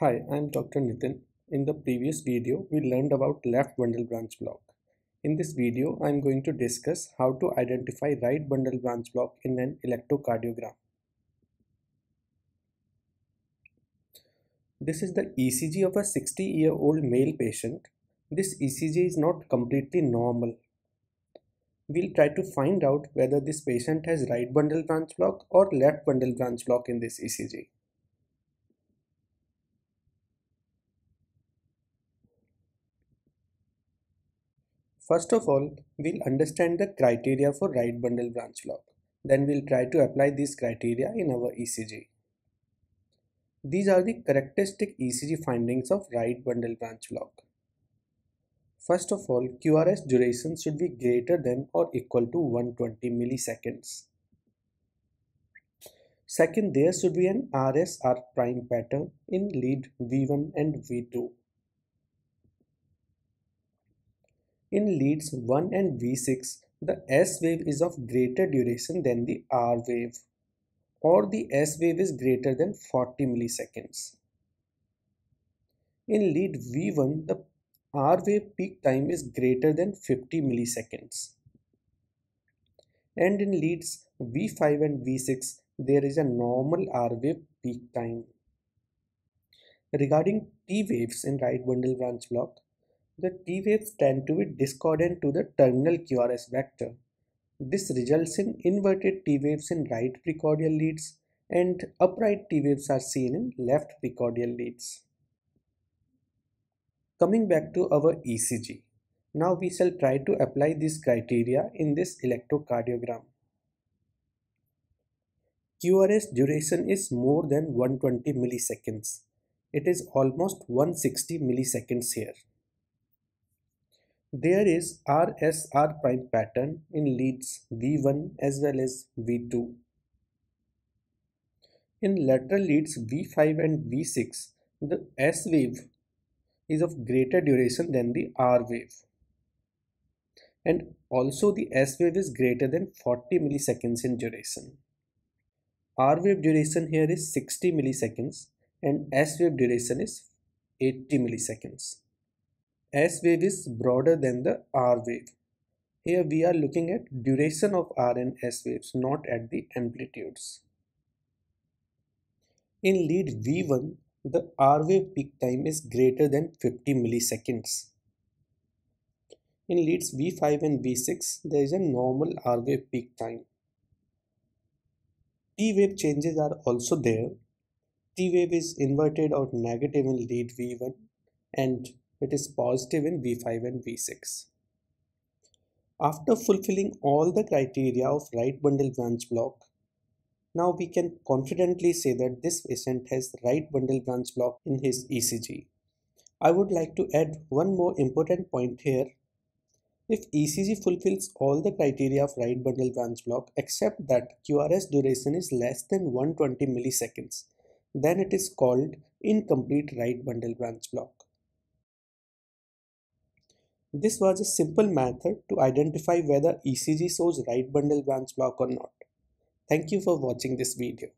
Hi, I'm Dr. Nitin. In the previous video, we learned about left bundle branch block. In this video, I'm going to discuss how to identify right bundle branch block in an electrocardiogram. This is the ECG of a 60-year-old male patient. This ECG is not completely normal. We'll try to find out whether this patient has right bundle branch block or left bundle branch block in this ECG. First of all, we'll understand the criteria for right bundle branch block. Then we'll try to apply these criteria in our ECG. These are the characteristic ECG findings of right bundle branch block. First of all, QRS duration should be greater than or equal to 120 milliseconds. Second, there should be an RSR prime pattern in lead V1 and V2. In leads 1 and V6, the S wave is of greater duration than the R wave or the S wave is greater than 40 milliseconds. In lead V1, the R wave peak time is greater than 50 milliseconds. And in leads V5 and V6, there is a normal R wave peak time. Regarding T waves in right bundle branch block, the T waves tend to be discordant to the terminal QRS vector. This results in inverted T waves in right precordial leads and upright T waves are seen in left precordial leads. Coming back to our ECG. Now we shall try to apply this criteria in this electrocardiogram. QRS duration is more than 120 milliseconds. It is almost 160 milliseconds here. There is RSR prime pattern in leads V1 as well as V2. In lateral leads V5 and V6, the S wave is of greater duration than the R wave. And also the S wave is greater than 40 milliseconds in duration. R wave duration here is 60 milliseconds and S wave duration is 80 milliseconds. S wave is broader than the R wave. Here we are looking at duration of R and S waves, not at the amplitudes. In lead V1, the R wave peak time is greater than 50 milliseconds. In leads V5 and V6, there is a normal R wave peak time. T wave changes are also there. T wave is inverted or negative in lead V1 and it is positive in V5 and V6. After fulfilling all the criteria of right bundle branch block, now we can confidently say that this patient has right bundle branch block in his ECG. I would like to add one more important point here. If ECG fulfills all the criteria of right bundle branch block except that QRS duration is less than 120 milliseconds, then it is called incomplete right bundle branch block. This was a simple method to identify whether ECG shows right bundle branch block or not. Thank you for watching this video.